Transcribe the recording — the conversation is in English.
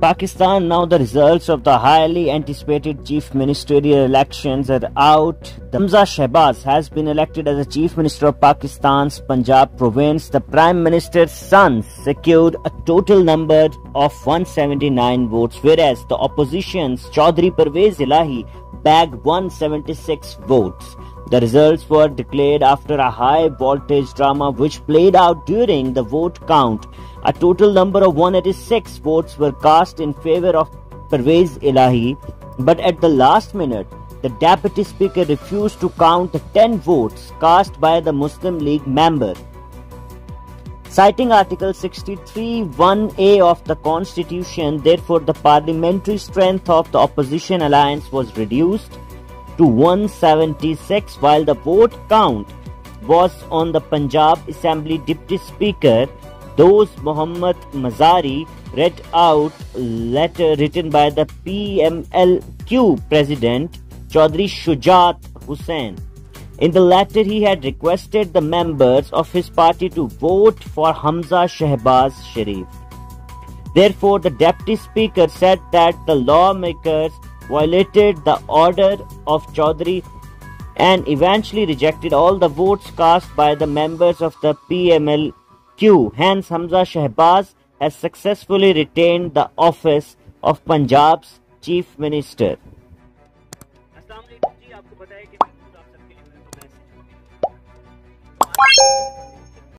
Pakistan now the results of the highly anticipated chief ministerial elections are out. Hamza Shehbaz has been elected as the chief minister of Pakistan's Punjab province. The prime minister's son secured a total number of 179 votes whereas the opposition's Chaudhry Pervez Elahi bagged 176 votes. The results were declared after a high voltage drama which played out during the vote count. A total number of 186 votes were cast in favor of Pervez Elahi, but at the last minute, the deputy speaker refused to count the 10 votes cast by the Muslim League member. Citing Article 63 1A of the Constitution, therefore, the parliamentary strength of the opposition alliance was reduced to 176 while the vote count was on the Punjab Assembly Deputy Speaker Dost Muhammad Mazari read out letter written by the PMLQ president Chaudhry Shujaat Hussain. In the letter, he had requested the members of his party to vote for Hamza Shehbaz Sharif. Therefore, the deputy speaker said that the lawmakers violated the order of Chaudhary and eventually rejected all the votes cast by the members of the PMLQ. Hence, Hamza Shahbaz has successfully retained the office of Punjab's chief minister.